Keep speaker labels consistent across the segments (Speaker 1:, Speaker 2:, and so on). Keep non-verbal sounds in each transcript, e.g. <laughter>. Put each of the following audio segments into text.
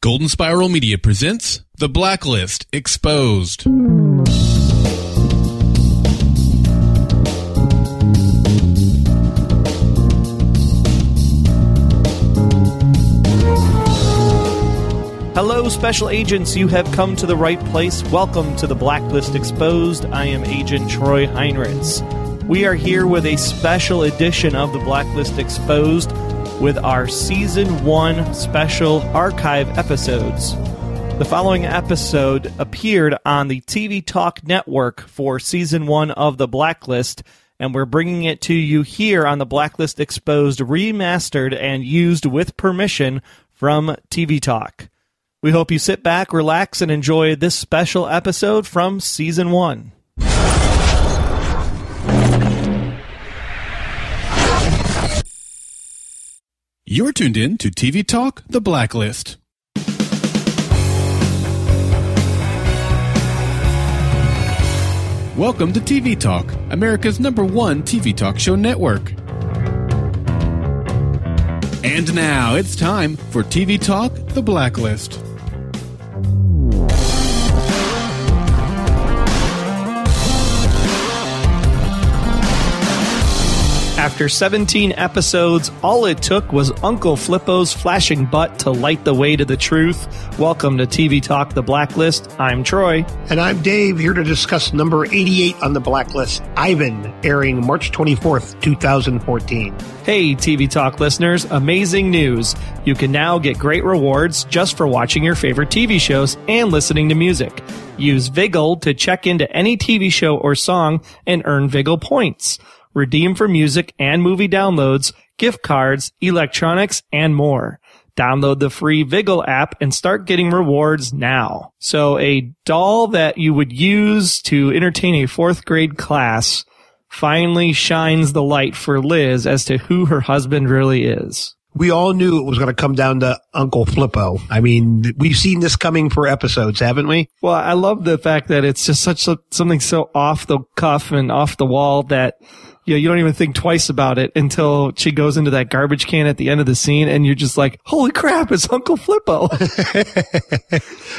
Speaker 1: Golden Spiral Media presents The Blacklist Exposed.
Speaker 2: Hello, special agents. You have come to the right place. Welcome to the Blacklist Exposed. I am Agent Troy Heinritz. We are here with a special edition of the Blacklist Exposed with our Season 1 special archive episodes. The following episode appeared on the TV Talk Network for Season 1 of The Blacklist, and we're bringing it to you here on the Blacklist Exposed, remastered and used with permission from TV Talk. We hope you sit back, relax, and enjoy this special episode from Season 1.
Speaker 1: You're tuned in to TV Talk The Blacklist. Welcome to TV Talk, America's number one TV talk show network. And now it's time for TV Talk The Blacklist.
Speaker 2: After 17 episodes, all it took was Uncle Flippo's flashing butt to light the way to the truth. Welcome to TV Talk The Blacklist. I'm Troy.
Speaker 3: And I'm Dave, here to discuss number 88 on the blacklist, Ivan, airing March 24th, 2014.
Speaker 2: Hey, TV Talk listeners, amazing news. You can now get great rewards just for watching your favorite TV shows and listening to music. Use Viggle to check into any TV show or song and earn Viggle points. Redeem for music and movie downloads, gift cards, electronics, and more. Download the free Viggle app and start getting rewards now. So a doll that you would use to entertain a fourth grade class finally shines the light for Liz as to who her husband really is.
Speaker 3: We all knew it was going to come down to Uncle Flippo. I mean, we've seen this coming for episodes, haven't we?
Speaker 2: Well, I love the fact that it's just such a, something so off the cuff and off the wall that you know, you don't even think twice about it until she goes into that garbage can at the end of the scene and you're just like, holy crap, it's Uncle Flippo.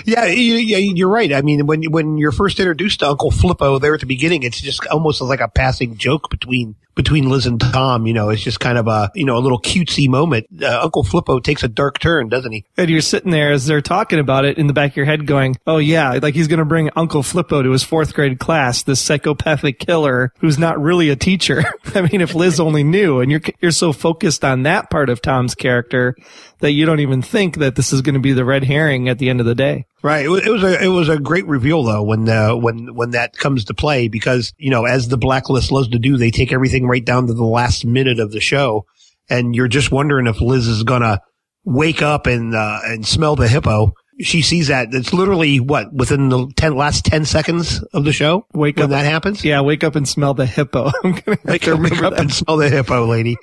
Speaker 2: <laughs>
Speaker 3: yeah, you, yeah, you're right. I mean, when, when you're first introduced to Uncle Flippo there at the beginning, it's just almost like a passing joke between between Liz and Tom. You know, it's just kind of a, you know, a little cutesy moment. Uh, Uncle Flippo takes a dark turn, doesn't he?
Speaker 2: And you're sitting there as they're talking about it in the back of your head going, oh yeah, like he's going to bring Uncle Flippo to his fourth grade class, this psychopathic killer who's not really a teacher. <laughs> I mean, if Liz only knew and you're, you're so focused on that part of Tom's character that you don't even think that this is going to be the red herring at the end of the day.
Speaker 3: Right. It was, it was a it was a great reveal though when uh, when when that comes to play because you know as the blacklist loves to do they take everything right down to the last minute of the show and you're just wondering if Liz is gonna wake up and uh, and smell the hippo. She sees that it's literally what within the ten last ten seconds of the show.
Speaker 2: Wake
Speaker 3: when
Speaker 2: up
Speaker 3: that happens.
Speaker 2: Yeah, wake up and smell the hippo. <laughs> I'm gonna
Speaker 3: Wake, wake up
Speaker 2: that.
Speaker 3: and smell the hippo, lady.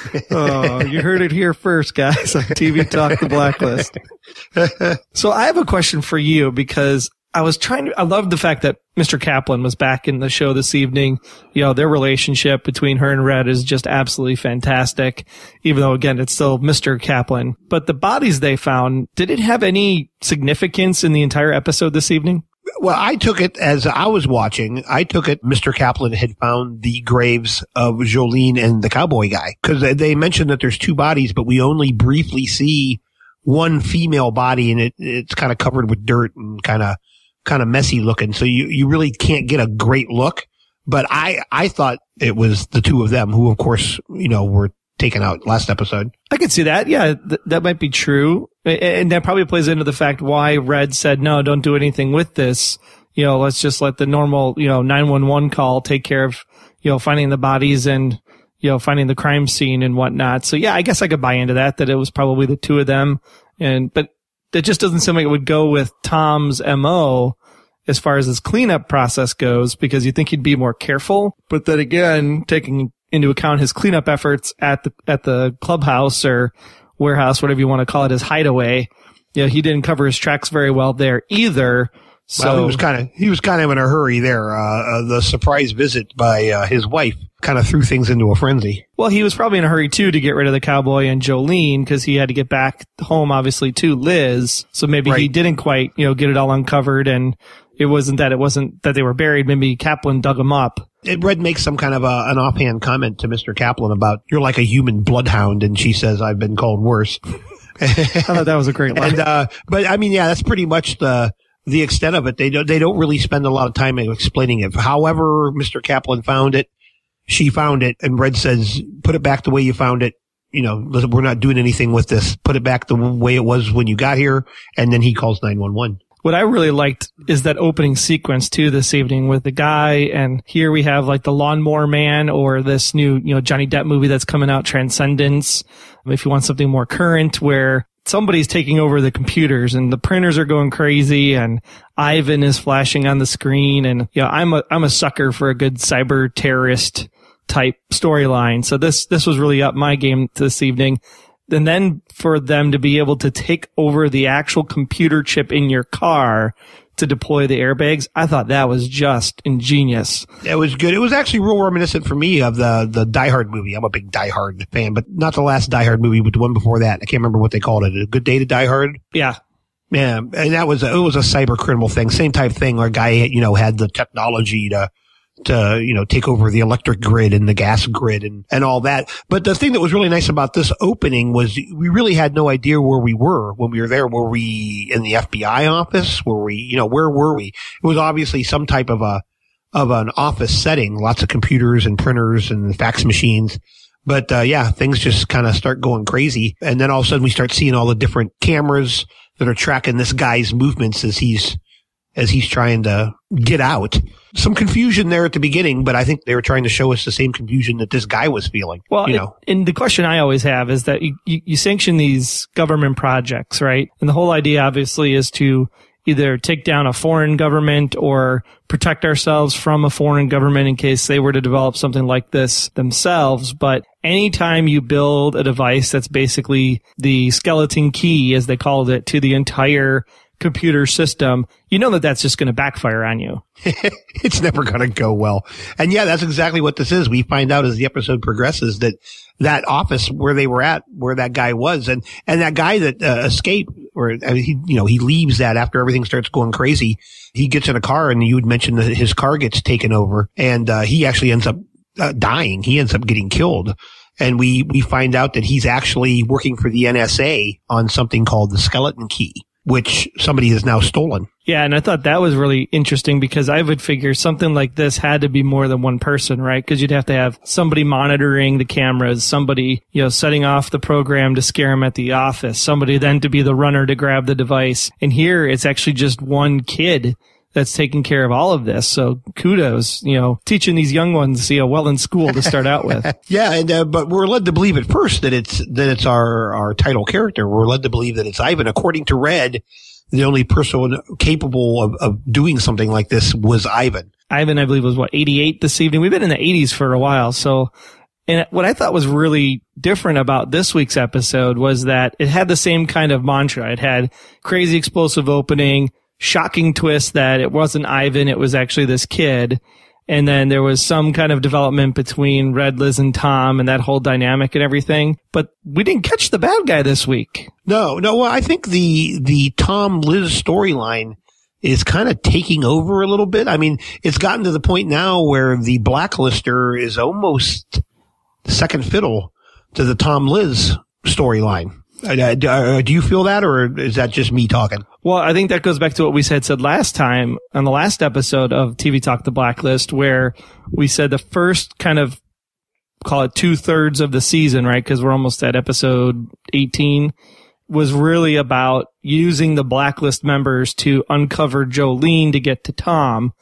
Speaker 3: <laughs>
Speaker 2: oh, you heard it here first, guys, on TV Talk the Blacklist. <laughs> So I have a question for you because I was trying to, I love the fact that Mr. Kaplan was back in the show this evening. You know, their relationship between her and Red is just absolutely fantastic, even though again, it's still Mr. Kaplan. But the bodies they found, did it have any significance in the entire episode this evening?
Speaker 3: Well, I took it as I was watching. I took it Mr. Kaplan had found the graves of Jolene and the cowboy guy because they mentioned that there's two bodies, but we only briefly see one female body and it, it's kind of covered with dirt and kind of, kind of messy looking. So you, you really can't get a great look. But I, I thought it was the two of them who, of course, you know, were taken out last episode.
Speaker 2: I could see that. Yeah, th- that might be true. And that probably plays into the fact why Red said, no, don't do anything with this. You know, let's just let the normal, you know, 911 call take care of, you know, finding the bodies and, you know, finding the crime scene and whatnot. So yeah, I guess I could buy into that, that it was probably the two of them. And, but that just doesn't seem like it would go with Tom's MO as far as his cleanup process goes, because you think he'd be more careful. But then again, taking into account his cleanup efforts at the, at the clubhouse or warehouse, whatever you want to call it, his hideaway, you know, he didn't cover his tracks very well there either. So
Speaker 3: well, he was kind of he was kind of in a hurry there. Uh, uh, the surprise visit by uh, his wife kind of threw things into a frenzy.
Speaker 2: Well, he was probably in a hurry too to get rid of the cowboy and Jolene because he had to get back home, obviously, to Liz. So maybe he didn't quite, you know, get it all uncovered. And it wasn't that it wasn't that they were buried. Maybe Kaplan dug them up.
Speaker 3: It, Red makes some kind of a, an offhand comment to Mr. Kaplan about you're like a human bloodhound, and she says I've been called worse. <laughs>
Speaker 2: I thought that was a great <laughs> line.
Speaker 3: and uh, but I mean, yeah, that's pretty much the the extent of it. They don't they don't really spend a lot of time explaining it. However, Mr. Kaplan found it, she found it, and Red says, "Put it back the way you found it." You know, we're not doing anything with this. Put it back the way it was when you got here, and then he calls nine one one.
Speaker 2: What I really liked is that opening sequence too this evening with the guy, and here we have like the Lawnmower Man or this new, you know, Johnny Depp movie that's coming out, Transcendence. If you want something more current, where somebody's taking over the computers and the printers are going crazy, and Ivan is flashing on the screen, and you know, I'm a I'm a sucker for a good cyber terrorist type storyline. So this this was really up my game this evening and then for them to be able to take over the actual computer chip in your car to deploy the airbags, I thought that was just ingenious.
Speaker 3: It was good. It was actually real reminiscent for me of the the Die Hard movie. I'm a big Die Hard fan, but not the last Die Hard movie, but the one before that. I can't remember what they called it. A Good Day to Die Hard.
Speaker 2: Yeah.
Speaker 3: Yeah, and that was a, it was a cyber criminal thing, same type thing. Where a guy, you know, had the technology to to you know take over the electric grid and the gas grid and and all that. But the thing that was really nice about this opening was we really had no idea where we were when we were there. Were we in the FBI office? Were we, you know, where were we? It was obviously some type of a of an office setting, lots of computers and printers and fax machines. But uh, yeah, things just kind of start going crazy, and then all of a sudden we start seeing all the different cameras that are tracking this guy's movements as he's as he's trying to get out. Some confusion there at the beginning, but I think they were trying to show us the same confusion that this guy was feeling.
Speaker 2: Well,
Speaker 3: you
Speaker 2: it-
Speaker 3: know,
Speaker 2: and the question I always have is that you, you, you sanction these government projects, right? And the whole idea obviously is to either take down a foreign government or protect ourselves from a foreign government in case they were to develop something like this themselves. But anytime you build a device that's basically the skeleton key, as they called it, to the entire computer system, you know that that's just going to backfire on you. <laughs>
Speaker 3: it's never going to go well. And yeah, that's exactly what this is. We find out as the episode progresses that that office where they were at, where that guy was, and and that guy that uh, escaped, or I mean, he, you know, he leaves that after everything starts going crazy. He gets in a car, and you would mention that his car gets taken over, and uh, he actually ends up uh, dying. He ends up getting killed. And we, we find out that he's actually working for the NSA on something called the skeleton key, which somebody has now stolen.
Speaker 2: Yeah, and I thought that was really interesting because I would figure something like this had to be more than one person, right? Because you'd have to have somebody monitoring the cameras, somebody, you know, setting off the program to scare him at the office, somebody then to be the runner to grab the device. And here it's actually just one kid that's taking care of all of this. So kudos, you know, teaching these young ones, you know, well in school to start out with. <laughs>
Speaker 3: Yeah, and uh, but we're led to believe at first that it's that it's our our title character. We're led to believe that it's Ivan. According to Red, the only person capable of, of doing something like this was Ivan.
Speaker 2: Ivan, I believe, was what, 88 this evening. We've been in the 80s for a while. So, and what I thought was really different about this week's episode was that it had the same kind of mantra. It had crazy explosive opening, shocking twist that it wasn't Ivan, it was actually this kid. And then there was some kind of development between Red, Liz, and Tom and that whole dynamic and everything. But we didn't catch the bad guy this week.
Speaker 3: No, no. Well, I think the the Tom Liz storyline is kind of taking over a little bit. I mean, it's gotten to the point now where the Blacklister is almost second fiddle to the Tom Liz storyline. Uh, do- uh, do you feel that, or is that just me talking?
Speaker 2: Well, I think that goes back to what we said said last time on the last episode of TV Talk the Blacklist, where we said the first kind of call it two thirds of the season, right? Because we're almost at episode 18 was really about using the blacklist members to uncover Jolene to get to Tom.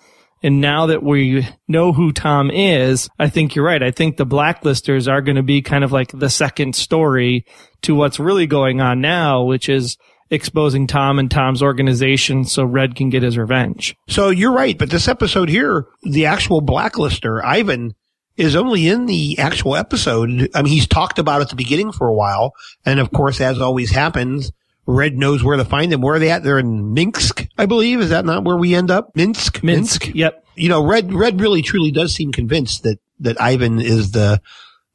Speaker 2: And now that we know who Tom is, I think you're right. I think the blacklisters are going to be kind of like the second story to what's really going on now, which is exposing Tom and Tom's organization so Red can get his revenge.
Speaker 3: So you're right, but this episode here, the actual blacklister, Ivan, is only in the actual episode. I mean, he's talked about at the beginning for a while. And of course, as always happens, Red knows where to find them. Where are they at? They're in Minsk, I believe. Is that not where we end up? Minsk?
Speaker 2: Minsk. Yep.
Speaker 3: You know, Red, Red really truly does seem convinced that, that Ivan is the,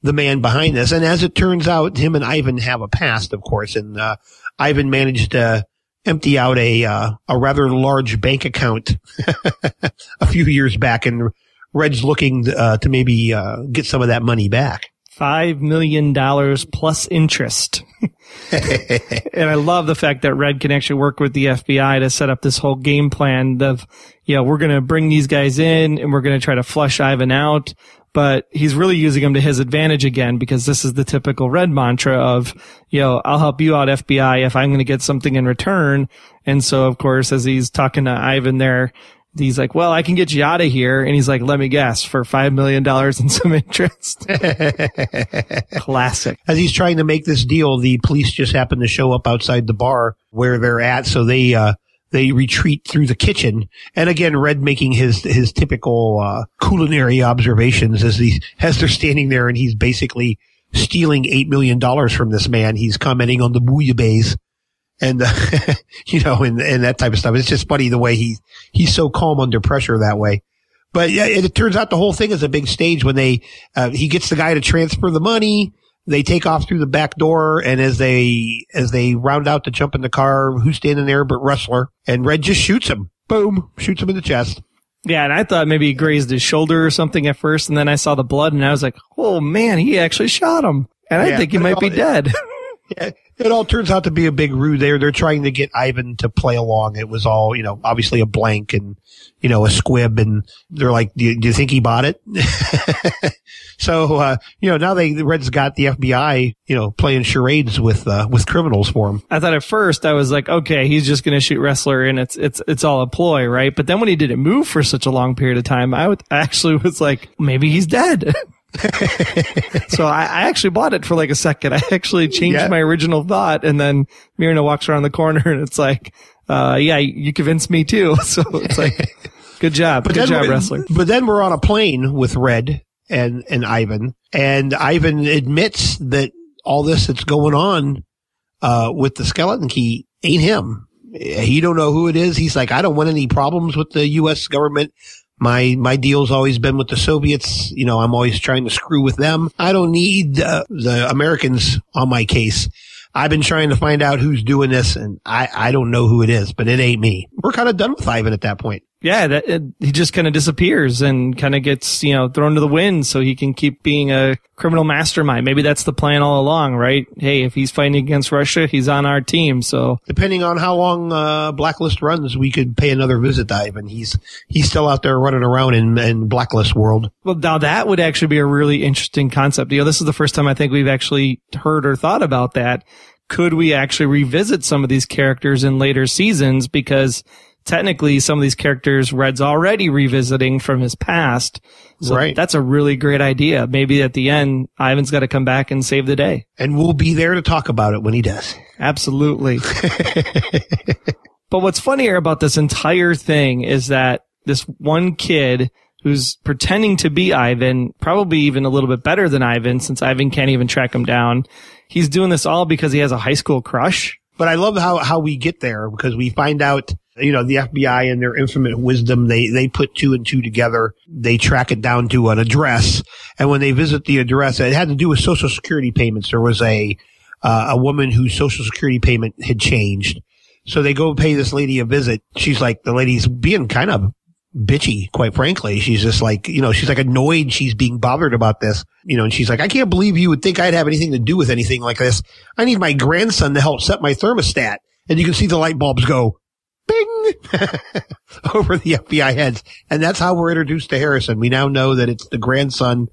Speaker 3: the man behind this. And as it turns out, him and Ivan have a past, of course, and, uh, Ivan managed to empty out a, uh, a rather large bank account <laughs> a few years back and Red's looking, uh, to maybe, uh, get some of that money back.
Speaker 2: Five million dollars plus interest. <laughs> and I love the fact that Red can actually work with the FBI to set up this whole game plan of, yeah, we're going to bring these guys in and we're going to try to flush Ivan out. But he's really using them to his advantage again because this is the typical Red mantra of, you know, I'll help you out FBI if I'm going to get something in return. And so, of course, as he's talking to Ivan there, he's like, well, I can get you out of here. And he's like, let me guess for $5 million and some <laughs> interest. <laughs> Classic.
Speaker 3: As he's trying to make this deal, the police just happen to show up outside the bar where they're at. So they, uh, they retreat through the kitchen. And again, Red making his, his typical, uh, culinary observations as he, as they're standing there and he's basically stealing $8 million from this man. He's commenting on the bouillabaisse and uh, <laughs> you know, and, and that type of stuff. It's just funny the way he he's so calm under pressure that way. But yeah, it, it turns out the whole thing is a big stage when they uh, he gets the guy to transfer the money. They take off through the back door, and as they as they round out to jump in the car, who's standing there but Ressler? And Red just shoots him. Boom, shoots him in the chest.
Speaker 2: Yeah, and I thought maybe he grazed his shoulder or something at first, and then I saw the blood, and I was like, "Oh man, he actually shot him!" And I
Speaker 3: Yeah,
Speaker 2: think he might be dead. <laughs> <laughs>
Speaker 3: It all turns out to be a big ruse. They're they're trying to get Ivan to play along. It was all you know, obviously a blank and you know a squib, and they're like, "Do you, do you think he bought it?" <laughs> so uh, you know now they the Reds got the FBI you know playing charades with uh, with criminals for him.
Speaker 2: I thought at first I was like, okay, he's just going to shoot Ressler and it's, it's, it's all a ploy, right? But then when he didn't move for such a long period of time, I would, I actually was like, maybe he's dead. <laughs> <laughs> so I, I actually bought it for like a second. I actually changed
Speaker 3: Yeah.
Speaker 2: my original thought and then Meera walks around the corner and it's like, uh, yeah, you convinced me too. <laughs> So it's like, good job. good job, Ressler.
Speaker 3: But then we're on a plane with Red and and Ivan, and Ivan admits that all this that's going on uh, with the skeleton key ain't him. He don't know who it is. He's like, I don't want any problems with the U.S. government. My my deal's always been with the Soviets. You know, I'm always trying to screw with them. I don't need uh, the Americans on my case. I've been trying to find out who's doing this, and I I don't know who it is, but it ain't me. We're kind of done with Ivan at that point.
Speaker 2: Yeah, that, it, he just kind of disappears and kind of gets, you know, thrown to the wind so he can keep being a criminal mastermind. Maybe that's the plan all along, right? Hey, if he's fighting against Russia, he's on our team. So
Speaker 3: depending on how long uh, Blacklist runs, we could pay another visit to Ivan. He's he's still out there running around in, in Blacklist world.
Speaker 2: Well, now that would actually be a really interesting concept. You know, this is the first time I think we've actually heard or thought about that. Could we actually revisit some of these characters in later seasons? Because technically some of these characters Red's already revisiting from his past. So
Speaker 3: Right.
Speaker 2: that's a really great idea. Maybe at the end, Ivan's got to come back and save the day.
Speaker 3: And we'll be there to talk about it when he does.
Speaker 2: Absolutely. <laughs> but what's funnier about this entire thing is that this one kid who's pretending to be Ivan, probably even a little bit better than Ivan since Ivan can't even track him down. He's doing this all because he has a high school crush.
Speaker 3: But I love how, how we get there because we find out, you know, the FBI and their infinite wisdom, they, they put two and two together. They track it down to an address. And when they visit the address, it had to do with social security payments. There was a, uh, a woman whose social security payment had changed. So they go pay this lady a visit. She's like, the lady's being kind of bitchy, quite frankly. She's just like, you know, she's like annoyed she's being bothered about this, you know, and she's like, I can't believe you would think I'd have anything to do with anything like this. I need my grandson to help set my thermostat. And you can see the light bulbs go bing <laughs> over the FBI heads. And that's how we're introduced to Harrison. We now know that it's the grandson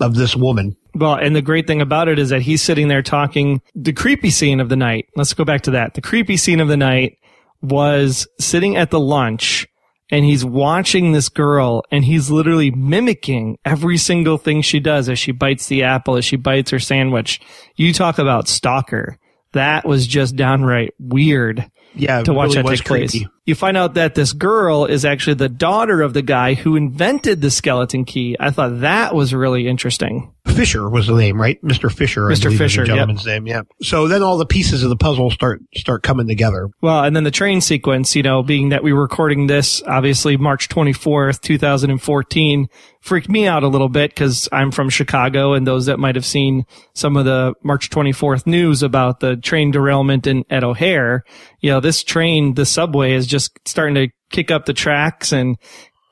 Speaker 3: of this woman.
Speaker 2: Well, and the great thing about it is that he's sitting there talking the creepy scene of the night. Let's go back to that. The creepy scene of the night was sitting at the lunch and he's watching this girl and he's literally mimicking every single thing she does as she bites the apple, as she bites her sandwich. You talk about stalker. That was just downright weird
Speaker 3: Yeah.
Speaker 2: to watch
Speaker 3: really
Speaker 2: that
Speaker 3: was
Speaker 2: take place. You find out that this girl is actually the daughter of the guy who invented the skeleton key. I thought that was really interesting.
Speaker 3: Fisher was the name, right? Mr. Fisher.
Speaker 2: Mr. Fisher,
Speaker 3: the gentleman's name. Yeah. So then all the pieces of the puzzle start start coming together.
Speaker 2: Well, and then the train sequence, you know, being that we were recording this obviously March 24th, 2014, freaked me out a little bit because I'm from Chicago and those that might have seen some of the March 24th news about the train derailment in, at O'Hare, you know, this train, the subway is just starting to kick up the tracks and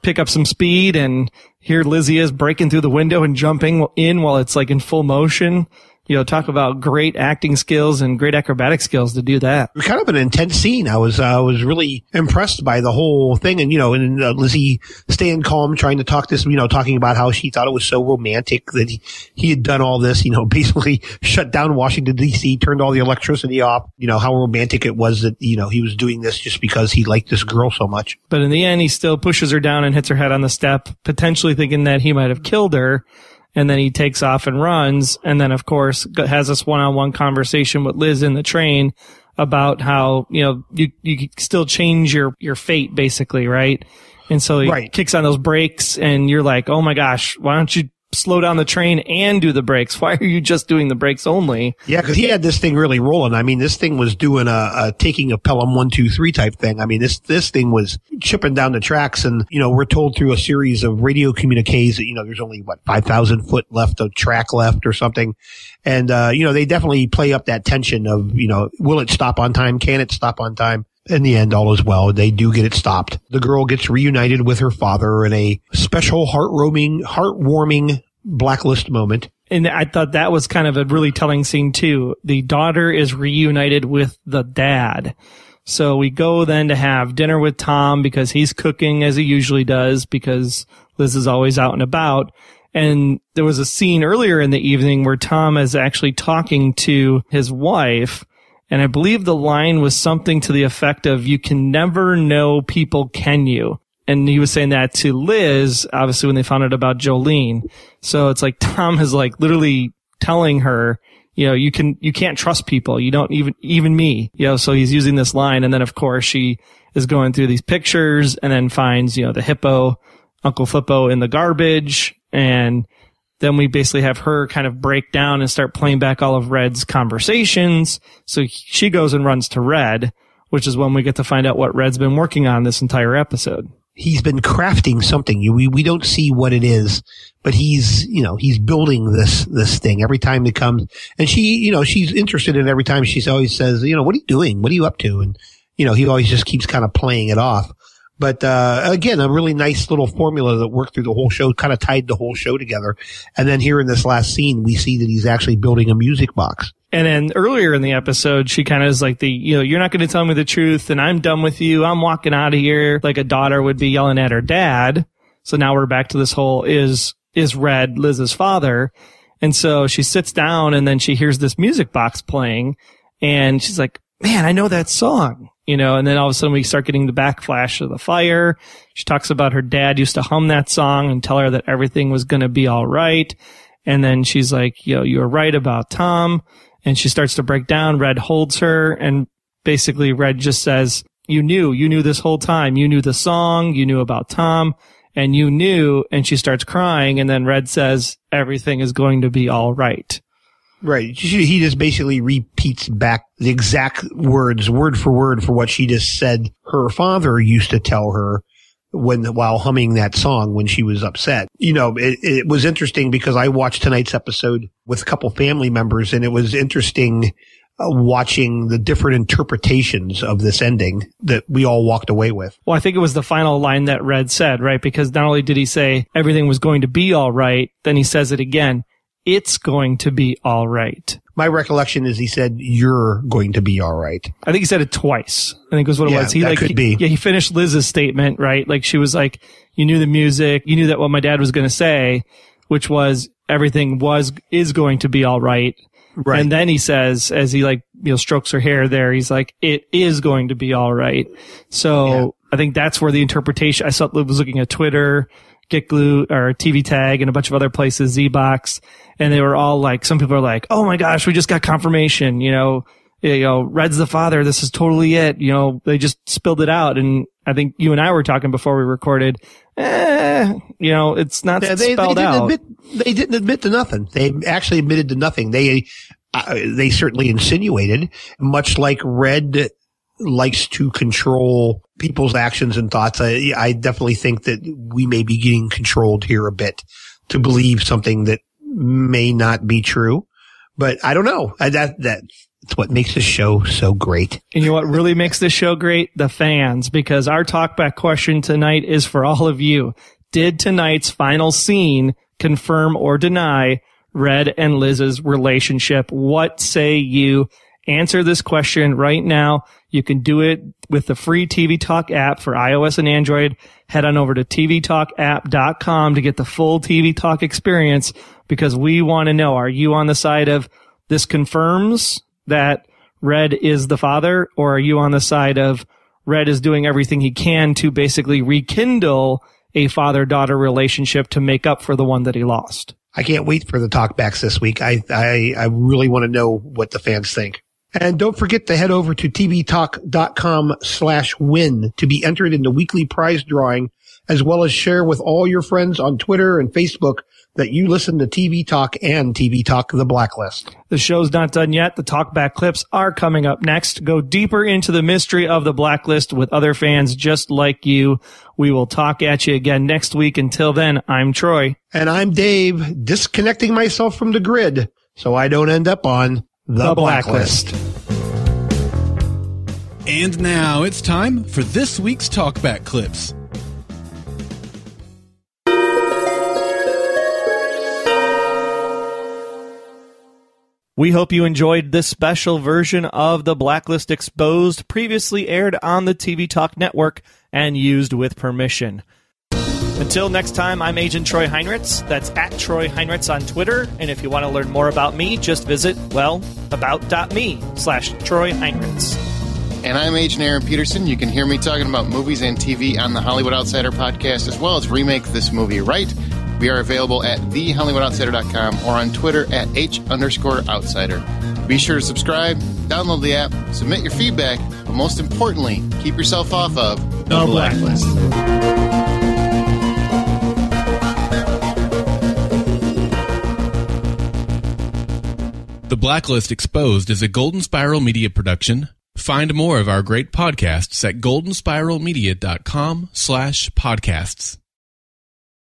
Speaker 2: pick up some speed and here Lizzie is breaking through the window and jumping in while it's like in full motion. You know, talk about great acting skills and great acrobatic skills to do that.
Speaker 3: It was kind of an intense scene. I was uh, was really impressed by the whole thing, and you know, and uh, Lizzie staying calm, trying to talk this, you know, talking about how she thought it was so romantic that he, he had done all this, you know, <laughs> basically shut down Washington D.C., turned all the electricity off. You know how romantic it was that you know he was doing this just because he liked this girl so much.
Speaker 2: But in the end, he still pushes her down and hits her head on the step, potentially thinking that he might have killed her. And then he takes off and runs. And then, of course, has this one-on-one conversation with Liz in the train about how, you know, you, you can still change your, your fate, basically, right? And so he
Speaker 3: Right.
Speaker 2: kicks on those brakes and you're like, oh my gosh, why don't you slow down the train and do the brakes? <laughs> Why are you just doing the brakes only?
Speaker 3: Yeah, because he had this thing really rolling. I mean, this thing was doing a, a taking a Pelham one two three type thing. I mean, this this thing was chipping down the tracks, and you know, we're told through a series of radio communiques that you know there's only what five thousand foot left of track left or something, and uh, you know they definitely play up that tension of you know will it stop on time? Can it stop on time? In the end, all is well. They do get it stopped. The girl gets reunited with her father in a special heart-warming, heartwarming blacklist moment.
Speaker 2: And I thought that was kind of a really telling scene too. The daughter is reunited with the dad. So we go then to have dinner with Tom because he's cooking as he usually does because Liz is always out and about. And there was a scene earlier in the evening where Tom is actually talking to his wife. And I believe the line was something to the effect of, you can never know people, can you? And he was saying that to Liz, obviously when they found out about Jolene. So it's like <laughs> Tom is like literally telling her, you know, you can, you can't trust people. You don't even, even me, you know, so he's using this line. And then of course she is going through these pictures and then finds, you know, the hippo, Uncle Flippo in the garbage. And then we basically have her kind of break down and start playing back all of Red's conversations. So she goes and runs to Red, which is when we get to find out what Red's been working on this entire episode.
Speaker 3: he's been crafting something. We we don't see what it is, but he's you know he's building this this thing every time it comes. And she you know she's interested in every time. She's always says you know what are you doing? What are you up to? And you know he always just keeps kind of playing it off. But uh, again, a really nice little formula that worked through the whole show, kind of tied the whole show together. And then here in this last scene, we see that he's actually building a music box.
Speaker 2: And then earlier in the episode, she kind of is like the, you know, you're not going to tell me the truth and I'm done with you. I'm walking out of here like a daughter would be yelling at her dad. So now we're back to this whole is, is Red Liz's father. And so she sits down and then she hears this music box playing and she's like, man, I know that song, you know, and then all of a sudden we start getting the backflash of the fire. She talks about her dad used to hum that song and tell her that everything was going to be all right. And then she's like, know, you were right about Tom. And she starts to break down. Red holds her and basically Red just says, you knew, you knew this whole time. You knew the song. You knew about Tom and you knew. And she starts crying. And then Red says, everything is going to be all right.
Speaker 3: Right. He just basically repeats back the exact words, word for word, for what she just said her father used to tell her when, while humming that song when she was upset. You know, it, it was interesting because I watched tonight's episode with a couple family members and it was interesting uh, watching the different interpretations of this ending that we all walked away with.
Speaker 2: Well, I think it was the final line that Red said, right? Because not only did he say everything was going to be all right, then he says it again. It's going to be all right.
Speaker 3: My recollection is he said, you're going to be all right.
Speaker 2: I think he said it twice. I think was what it
Speaker 3: Yeah,
Speaker 2: was. He
Speaker 3: that
Speaker 2: like,
Speaker 3: could
Speaker 2: he-
Speaker 3: be.
Speaker 2: yeah, he finished Liz's statement, right? Like she was like, you knew the music, you knew that what my dad was going to say, which was everything was, is going to be all right.
Speaker 3: Right.
Speaker 2: And then he says, as he like, you know, strokes her hair there, he's like, it is going to be all right. So
Speaker 3: Yeah.
Speaker 2: I think that's where the interpretation, I saw, was looking at Twitter, Get Glue or TV Tag and a bunch of other places, zeebox, and they were all like, some people are like, oh my gosh, we just got confirmation, you know, you know, Red's the father. This is totally it. You know, they just spilled it out. And I think you and I were talking before we recorded. Eh, you know, it's not
Speaker 3: Yeah, they, they
Speaker 2: spelled
Speaker 3: didn't
Speaker 2: out.
Speaker 3: admit they didn't admit to nothing. They actually admitted to nothing. They uh, they certainly insinuated, much like Red likes to control people's actions and thoughts. I, I definitely think that we may be getting controlled here a bit to believe something that may not be true. But I don't know. I, that that's what makes this show so great.
Speaker 2: And you know what really makes this show great? The fans, because our talkback question tonight is for all of you. Did tonight's final scene confirm or deny Red and Liz's relationship? What say you? Answer this question right now. You can do it with the free TV Talk app for iOS and Android. Head on over to tvtalkapp.com to get the full TV Talk experience because we want to know, are you on the side of this confirms that Red is the father or are you on the side of Red is doing everything he can to basically rekindle a father-daughter relationship to make up for the one that he lost?
Speaker 3: I can't wait for the talkbacks this week. I, I, I really want to know what the fans think. And don't forget to head over to tvtalk.com slash win to be entered in the weekly prize drawing, as well as share with all your friends on Twitter and Facebook that you listen to TV Talk and TV Talk The Blacklist.
Speaker 2: The show's not done yet. The talkback clips are coming up next. Go deeper into the mystery of the blacklist with other fans just like you. We will talk at you again next week. Until then, I'm Troy.
Speaker 3: And I'm Dave, disconnecting myself from the grid so I don't end up on The,
Speaker 2: The
Speaker 3: Blacklist.
Speaker 1: And now it's time for this week's Talkback Clips.
Speaker 2: We hope you enjoyed this special version of The Blacklist Exposed, previously aired on the TV Talk Network and used with permission. Until next time, I'm Agent Troy Heinritz. That's at Troy Heinritz on Twitter. And if you want to learn more about me, just visit, well, about.me slash Troy Heinritz.
Speaker 4: And I'm Agent Aaron Peterson. You can hear me talking about movies and TV on the Hollywood Outsider podcast, as well as Remake This Movie Right. We are available at thehollywoodoutsider.com or on Twitter at H underscore outsider. Be sure to subscribe, download the app, submit your feedback, but most importantly, keep yourself off of
Speaker 2: The Blacklist.
Speaker 1: The Blacklist Exposed is a Golden Spiral Media production. Find more of our great podcasts at goldenspiralmedia.com slash podcasts.